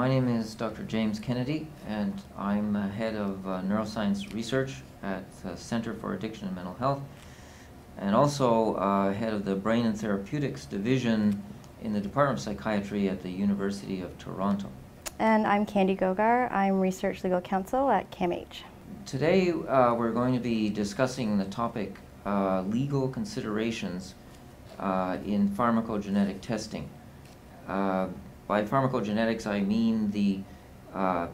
My name is Dr. James Kennedy, and I'm uh, head of uh, neuroscience research at the Center for Addiction and Mental Health, and also uh, head of the Brain and Therapeutics Division in the Department of Psychiatry at the University of Toronto. And I'm Candi Gogar. I'm Research Legal Counsel at CAMH. Today, uh, we're going to be discussing the topic uh, legal considerations uh, in pharmacogenetic testing. By pharmacogenetics, I mean the uh,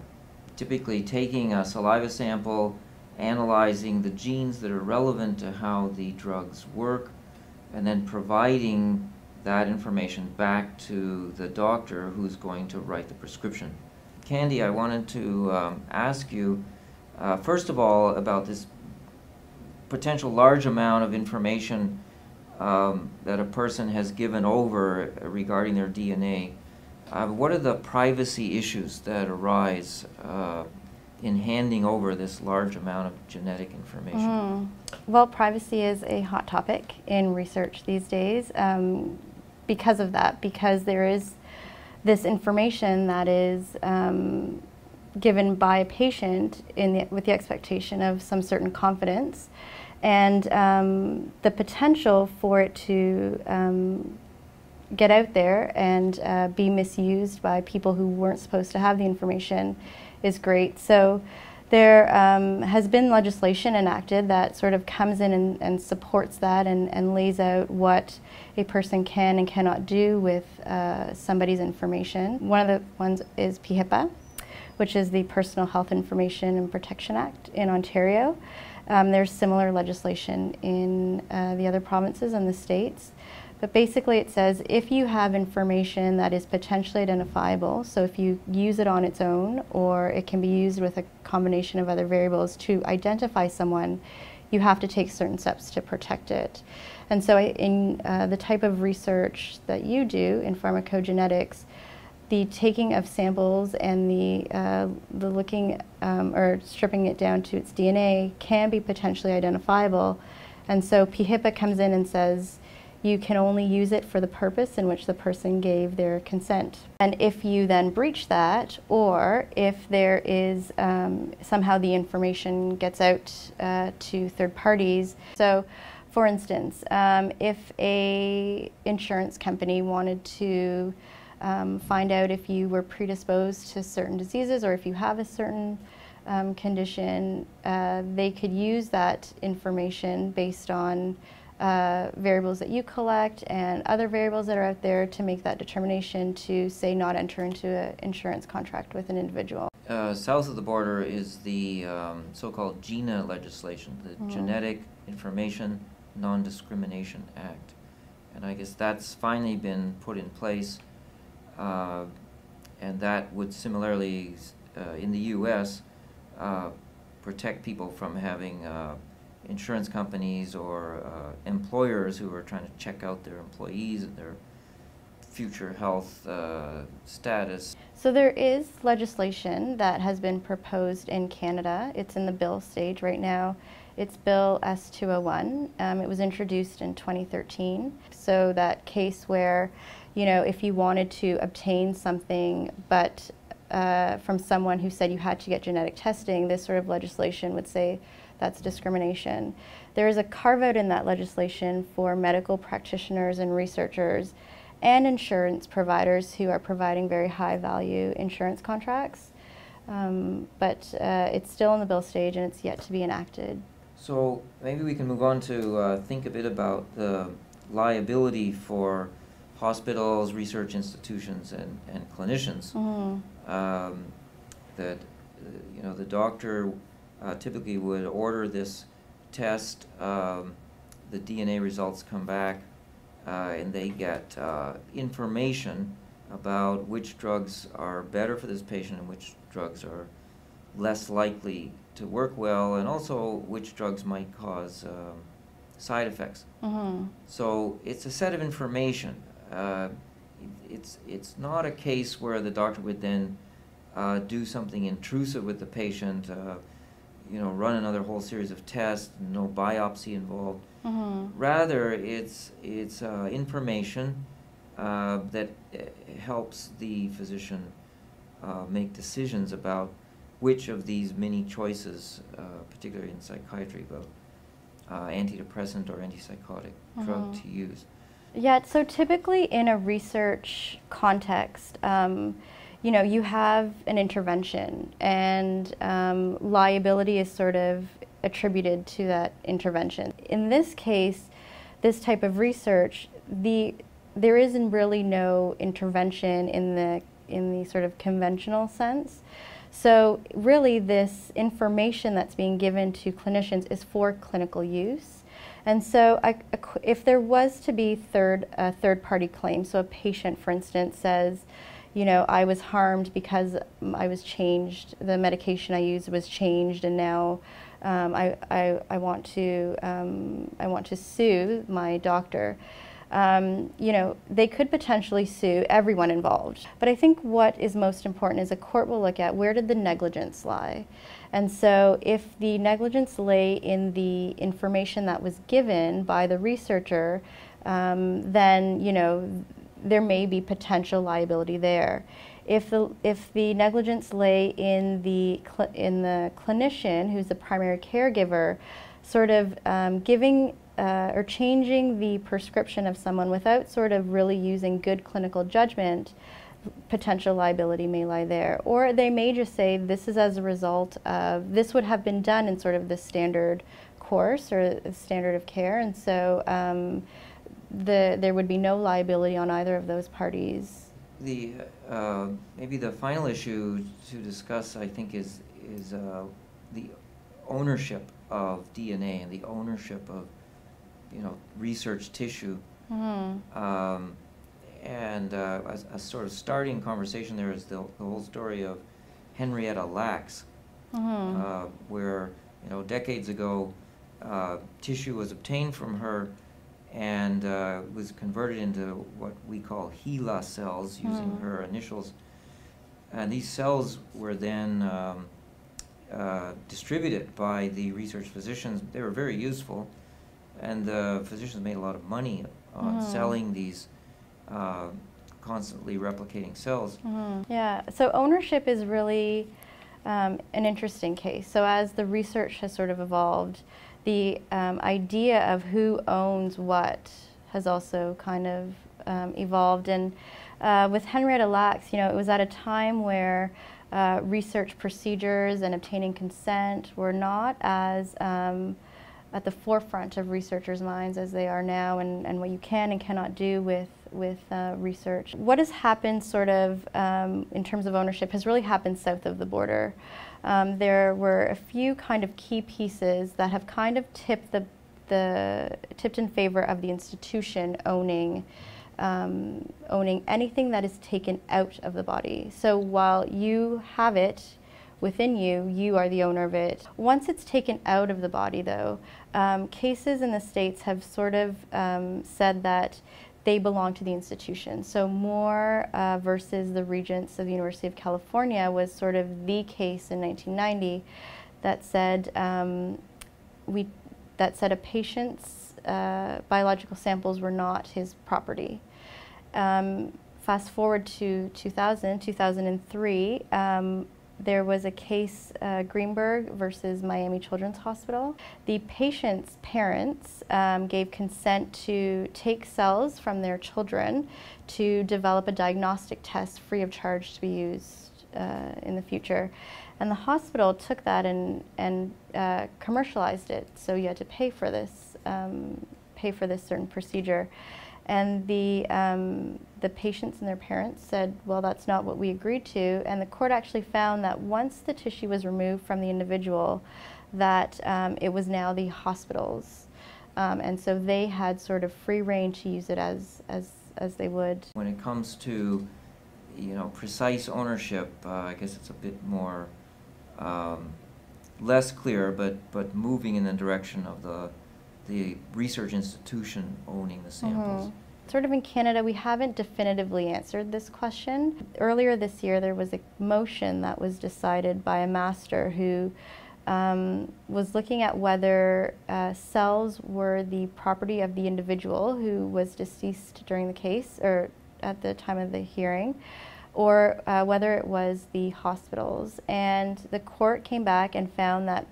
typically taking a saliva sample, analyzing the genes that are relevant to how the drugs work, and then providing that information back to the doctor who's going to write the prescription. Candi, I wanted to um, ask you, uh, first of all, about this potential large amount of information um, that a person has given over regarding their DNA. Uh, what are the privacy issues that arise uh, in handing over this large amount of genetic information? Mm. Well, privacy is a hot topic in research these days um, because of that, because there is this information that is um, given by a patient the, with the expectation of some certain confidence and um, the potential for it to um, get out there and uh, be misused by people who weren't supposed to have the information is great. So there um, has been legislation enacted that sort of comes in and, and supports that and, and, lays out what a person can and cannot do with uh, somebody's information. One of the ones is PHIPA, which is the Personal Health Information and Protection Act in Ontario. Um, there's similar legislation in uh, the other provinces and the states. But basically it says if you have information that is potentially identifiable, so if you use it on its own or it can be used with a combination of other variables to identify someone, you have to take certain steps to protect it. And so in uh, the type of research that you do in pharmacogenetics, the taking of samples and the, uh, the looking um, or stripping it down to its DNA can be potentially identifiable. And so PHIPA comes in and says, you can only use it for the purpose in which the person gave their consent. And if you then breach that, or if there is um, somehow the information gets out uh, to third parties, so for instance, um, if a insurance company wanted to um, find out if you were predisposed to certain diseases or if you have a certain um, condition, uh, they could use that information based on uh, variables that you collect and other variables that are out there to make that determination to say not enter into an insurance contract with an individual. Uh, south of the border is the um, so-called GINA legislation, the mm. Genetic Information Non-Discrimination Act. And I guess that's finally been put in place uh, and that would similarly, uh, in the U.S., uh, protect people from having uh, insurance companies or uh, employers who are trying to check out their employees and their future health uh, status. So there is legislation that has been proposed in Canada. It's in the bill stage right now. It's Bill S201. Um, it was introduced in 2013. So that case where you know, if you wanted to obtain something, but uh, from someone who said you had to get genetic testing, this sort of legislation would say that's discrimination. There is a carve out in that legislation for medical practitioners and researchers and insurance providers who are providing very high value insurance contracts. Um, but uh, it's still in the bill stage and it's yet to be enacted. So maybe we can move on to uh, think a bit about the liability for hospitals, research institutions, and, and clinicians. Mm. Um, that uh, you know the doctor uh, typically would order this test. Um, the DNA results come back, uh, and they get uh, information about which drugs are better for this patient and which drugs are less likely to work well, and also which drugs might cause um, side effects. Mm-hmm. So it's a set of information uh, it's, it's not a case where the doctor would then uh, do something intrusive with the patient, uh, you know, run another whole series of tests, no biopsy involved. Mm-hmm. Rather, it's, it's uh, information uh, that helps the physician uh, make decisions about which of these many choices, uh, particularly in psychiatry, about uh, antidepressant or antipsychotic drug Mhm. to use. Yeah, so typically in a research context, um, you know, you have an intervention, and um, liability is sort of attributed to that intervention. In this case, this type of research, the there isn't really no intervention in the in the sort of conventional sense. So really, this information that's being given to clinicians is for clinical use. And so, I, if there was to be third a third party claim, so a patient, for instance, says, you know, I was harmed because I was changed, the medication I used was changed, and now um, I, I, I want to um, I want to sue my doctor. Um, you know, they could potentially sue everyone involved. But I think what is most important is a court will look at where did the negligence lie. And so, if the negligence lay in the information that was given by the researcher, um, then you know there may be potential liability there. If the if the negligence lay in the in the clinician, who's the primary caregiver, sort of um, giving uh, or changing the prescription of someone without sort of really using good clinical judgment, potential liability may lie there. Or they may just say this is as a result of this would have been done in sort of the standard course or standard of care, and so um, the there would be no liability on either of those parties. The uh, maybe the final issue to discuss, I think, is is uh, the ownership of DNA and the ownership of you know research tissue. Mhm. Um, and uh, a, a sort of starting conversation there is the, the whole story of Henrietta Lacks, Mhm. uh, where you know decades ago uh, tissue was obtained from her and uh, was converted into what we call HeLa cells using Hmm. her initials. And these cells were then um, uh, distributed by the research physicians. They were very useful, and the physicians made a lot of money on Mhm. selling these uh, constantly replicating cells. Mhm. Yeah, so ownership is really um, an interesting case. So, as the research has sort of evolved, the um, idea of who owns what has also kind of um, evolved. And uh, with Henrietta Lacks, you know, it was at a time where uh, research procedures and obtaining consent were not as um, at the forefront of researchers' minds as they are now, and, and what you can and cannot do with with uh, research. What has happened, sort of, um, in terms of ownership, has really happened south of the border. Um, there were a few kind of key pieces that have kind of tipped the the tipped in favor of the institution owning um, owning anything that is taken out of the body. So while you have it within you, you are the owner of it. Once it's taken out of the body, though, um, cases in the states have sort of um, said that they belong to the institution. So Moore uh, versus the Regents of the University of California was sort of the case in 1990 that said um, we that said a patient's uh, biological samples were not his property. Um, fast forward to 2000, 2003, um, there was a case, uh, Greenberg versus Miami Children's Hospital. The patient's parents um, gave consent to take cells from their children to develop a diagnostic test free of charge to be used uh, in the future. And the hospital took that and, and uh, commercialized it. So you had to pay for this, um, pay for this certain procedure. And the, um, the patients and their parents said, well, that's not what we agreed to. And the court actually found that once the tissue was removed from the individual, that um, it was now the hospital's. Um, and so they had sort of free rein to use it as, as, as they would. When it comes to, you know, precise ownership, uh, I guess it's a bit more, um, less clear, but, but moving in the direction of the, the research institution owning the samples. Mhm. Sort of in Canada, we haven't definitively answered this question. Earlier this year, there was a motion that was decided by a master who um, was looking at whether uh, cells were the property of the individual who was deceased during the case or at the time of the hearing, or uh, whether it was the hospitals. And the court came back and found that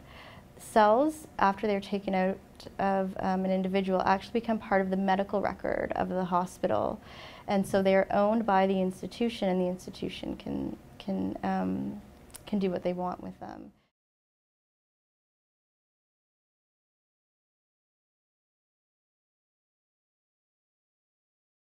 cells, after they're taken out of um, an individual, actually become part of the medical record of the hospital. And so they are owned by the institution, and the institution can, can, um, can do what they want with them.